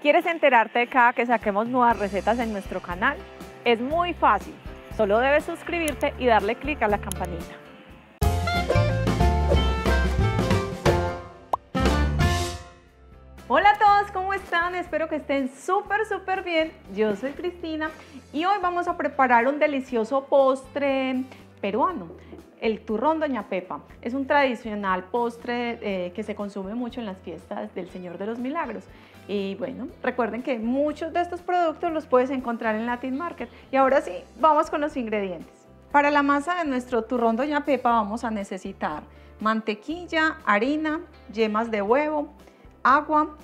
¿Quieres enterarte de cada que saquemos nuevas recetas en nuestro canal? Es muy fácil, solo debes suscribirte y darle clic a la campanita. Hola a todos, ¿cómo están? Espero que estén súper, súper bien. Yo soy Cristina y hoy vamos a preparar un delicioso postre peruano el turrón Doña Pepa. Es un tradicional postre eh, que se consume mucho en las fiestas del Señor de los Milagros. Y bueno, recuerden que muchos de estos productos los puedes encontrar en Latin Market. Y ahora sí, vamos con los ingredientes. Para la masa de nuestro turrón Doña Pepa vamos a necesitar mantequilla, harina, yemas de huevo, agua,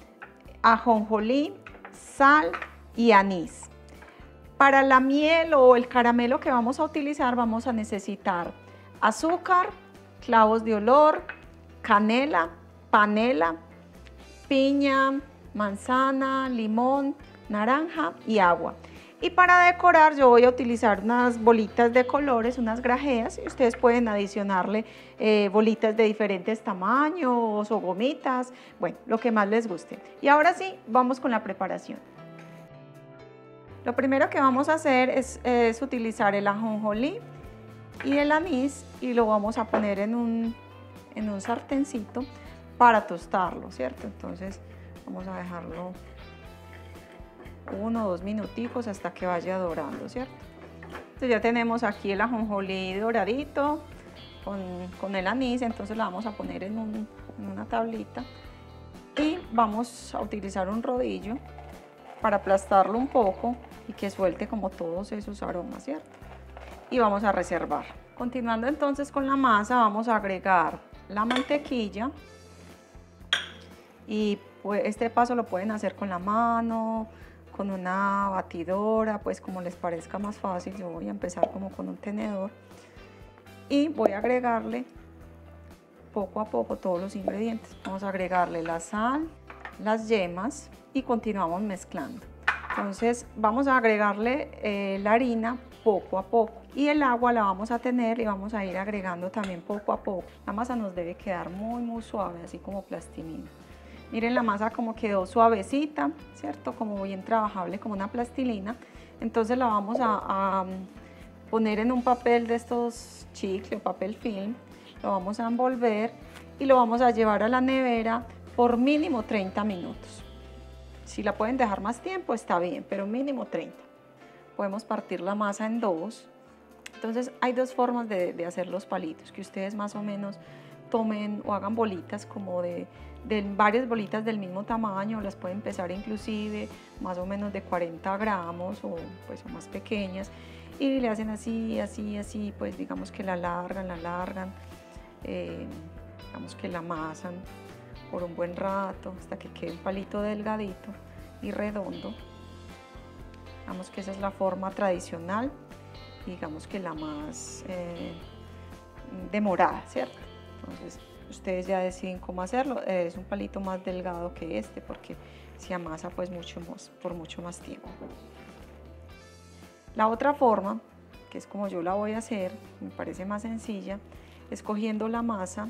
ajonjolí, sal y anís. Para la miel o el caramelo que vamos a utilizar vamos a necesitar azúcar, clavos de olor, canela, panela, piña, manzana, limón, naranja y agua. Y para decorar yo voy a utilizar unas bolitas de colores, unas grajeas, y ustedes pueden adicionarle eh, bolitas de diferentes tamaños o gomitas, bueno, lo que más les guste. Y ahora sí, vamos con la preparación. Lo primero que vamos a hacer es, es utilizar el ajonjolí, y el anís y lo vamos a poner en un, en un sartencito para tostarlo, ¿cierto? Entonces vamos a dejarlo uno o dos minuticos hasta que vaya dorando, ¿cierto? Entonces ya tenemos aquí el ajonjolí doradito con, con el anís, entonces lo vamos a poner en, un, en una tablita y vamos a utilizar un rodillo para aplastarlo un poco y que suelte como todos esos aromas, ¿cierto? y vamos a reservar. Continuando entonces con la masa, vamos a agregar la mantequilla y este paso lo pueden hacer con la mano, con una batidora, pues como les parezca más fácil. Yo voy a empezar como con un tenedor y voy a agregarle poco a poco todos los ingredientes. Vamos a agregarle la sal, las yemas y continuamos mezclando. Entonces vamos a agregarle eh, la harina poco a poco y el agua la vamos a tener y vamos a ir agregando también poco a poco. La masa nos debe quedar muy muy suave, así como plastilina. Miren la masa como quedó suavecita, ¿cierto? Como bien trabajable, como una plastilina. Entonces la vamos a, poner en un papel de estos chicle o papel film, lo vamos a envolver y lo vamos a llevar a la nevera por mínimo 30 minutos. Si la pueden dejar más tiempo está bien, pero mínimo 30 podemos partir la masa en dos. Entonces hay dos formas de, hacer los palitos, que ustedes más o menos tomen o hagan bolitas como de, varias bolitas del mismo tamaño, las pueden pesar inclusive más o menos de 40 gramos o pues más pequeñas y le hacen así, así, así, pues digamos que la alargan, la alargan, eh, digamos que la amasan por un buen rato hasta que quede el palito delgadito y redondo. Digamos que esa es la forma tradicional, digamos que la más eh, demorada, ¿cierto? Entonces, ustedes ya deciden cómo hacerlo. Es un palito más delgado que este porque se amasa pues mucho más, por mucho más tiempo. La otra forma, que es como yo la voy a hacer, me parece más sencilla, es cogiendo la masa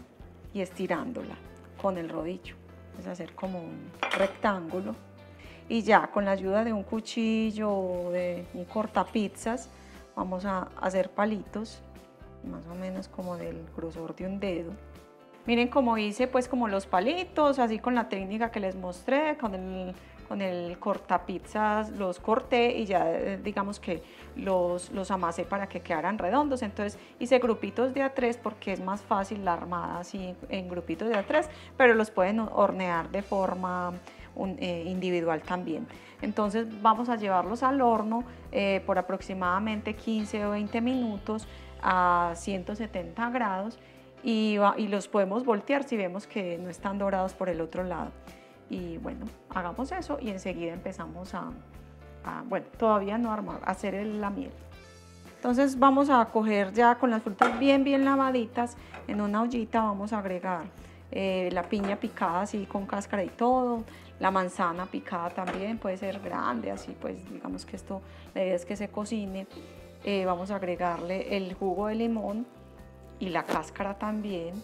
y estirándola con el rodillo. Es hacer como un rectángulo y ya con la ayuda de un cuchillo o de un cortapizzas vamos a hacer palitos más o menos como del grosor de un dedo. Miren cómo hice pues como los palitos, así con la técnica que les mostré, con el, con el los corté y ya eh, digamos que los, los amasé para que quedaran redondos. Entonces hice grupitos de a tres porque es más fácil la armada así en grupitos de a tres, pero los pueden hornear de forma eh, individual también. Entonces vamos a llevarlos al horno eh, por aproximadamente 15 o 20 minutos a 170 grados y, los podemos voltear si vemos que no están dorados por el otro lado. Y bueno, hagamos eso y enseguida empezamos a, bueno, todavía no armar, a hacer la miel. Entonces vamos a coger ya con las frutas bien bien lavaditas en una ollita vamos a agregar eh, la piña picada así con cáscara y todo, la manzana picada también puede ser grande, así pues digamos que esto, la idea es que se cocine. Eh, vamos a agregarle el jugo de limón y la cáscara también,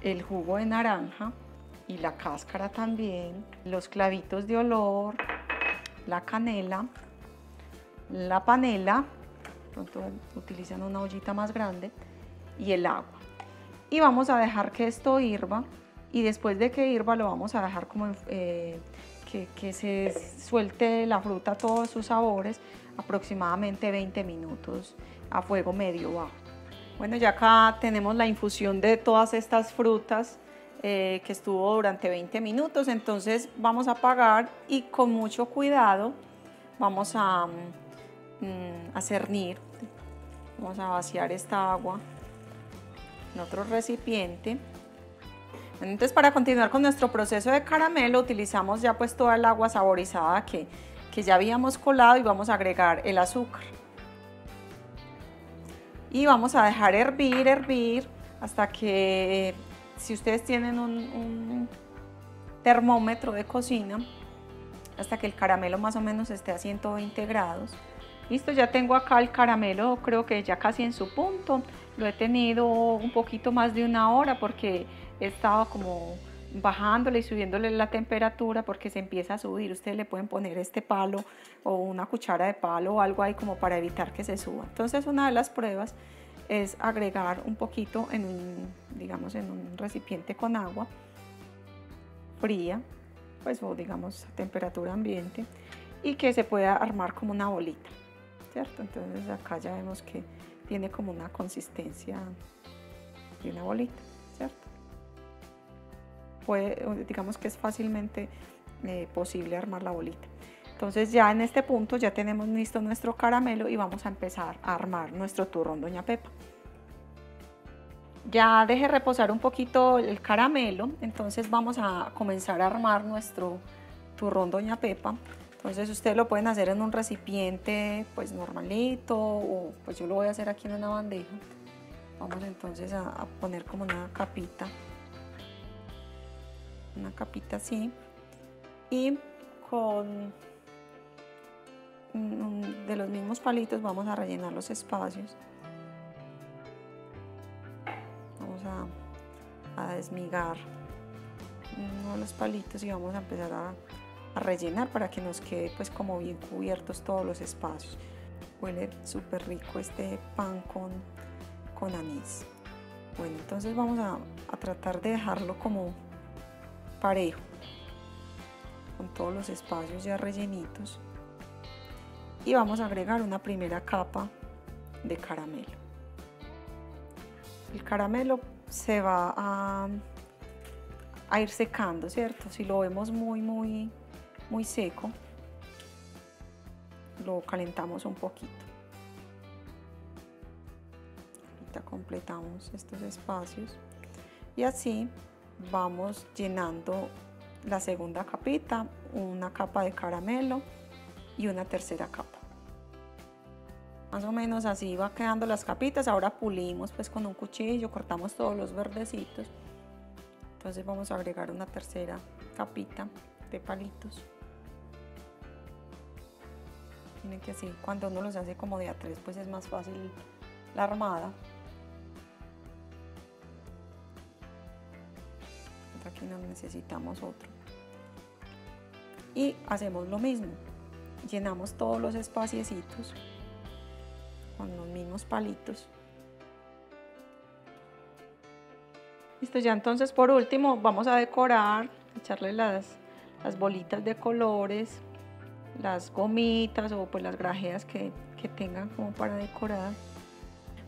el jugo de naranja y la cáscara también, los clavitos de olor, la canela, la panela, pronto utilizan una ollita más grande, y el agua. Y vamos a dejar que esto hirva y después de que hirva lo vamos a dejar como eh, que, que, se suelte la fruta todos sus sabores aproximadamente 20 minutos a fuego medio bajo. Bueno, ya acá tenemos la infusión de todas estas frutas eh, que estuvo durante 20 minutos, entonces vamos a apagar y con mucho cuidado vamos a, mm, cernir, vamos a vaciar esta agua en otro recipiente. Entonces para continuar con nuestro proceso de caramelo utilizamos ya pues toda el agua saborizada que, que ya habíamos colado y vamos a agregar el azúcar. Y vamos a dejar hervir, hervir hasta que si ustedes tienen un, termómetro de cocina, hasta que el caramelo más o menos esté a 120 grados. Listo, ya tengo acá el caramelo, creo que ya casi en su punto. Lo he tenido un poquito más de una hora porque he estado como bajándole y subiéndole la temperatura porque se empieza a subir. Ustedes le pueden poner este palo o una cuchara de palo o algo ahí como para evitar que se suba. Entonces una de las pruebas es agregar un poquito en un, digamos, en un recipiente con agua fría, pues o digamos a temperatura ambiente y que se pueda armar como una bolita. ¿cierto? Entonces acá ya vemos que tiene como una consistencia de una bolita. Puede, digamos que es fácilmente eh, posible armar la bolita. Entonces ya en este punto ya tenemos listo nuestro caramelo y vamos a empezar a armar nuestro turrón Doña Pepa. Ya deje reposar un poquito el caramelo, entonces vamos a comenzar a armar nuestro turrón Doña Pepa. Entonces ustedes lo pueden hacer en un recipiente pues normalito o pues yo lo voy a hacer aquí en una bandeja. Vamos entonces a, poner como una capita, una capita así y con de los mismos palitos vamos a rellenar los espacios. Vamos a, a desmigar uno de los palitos y vamos a empezar a a rellenar para que nos quede pues como bien cubiertos todos los espacios. Huele súper rico este pan con, con anís. Bueno, entonces vamos a, a tratar de dejarlo como parejo, con todos los espacios ya rellenitos. Y vamos a agregar una primera capa de caramelo. El caramelo se va a, a ir secando, ¿cierto? Si lo vemos muy, muy muy seco, lo calentamos un poquito. Ahorita completamos estos espacios y así vamos llenando la segunda capita, una capa de caramelo y una tercera capa. Más o menos así va quedando las capitas. Ahora pulimos pues con un cuchillo, cortamos todos los verdecitos. Entonces vamos a agregar una tercera capita de palitos. Miren que así, cuando uno los hace como de a tres, pues es más fácil la armada. Aquí no necesitamos otro. Y hacemos lo mismo. Llenamos todos los espaciecitos con los mismos palitos. Listo, ya entonces por último vamos a decorar, echarle las, las bolitas de colores las gomitas o pues las grajeas que, que tengan como para decorar.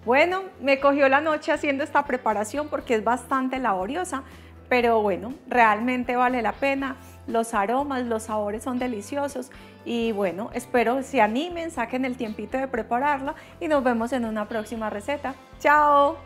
Bueno, me cogió la noche haciendo esta preparación porque es bastante laboriosa, pero bueno, realmente vale la pena. Los aromas, los sabores son deliciosos y bueno, espero se animen, saquen el tiempito de prepararla y nos vemos en una próxima receta. ¡Chao!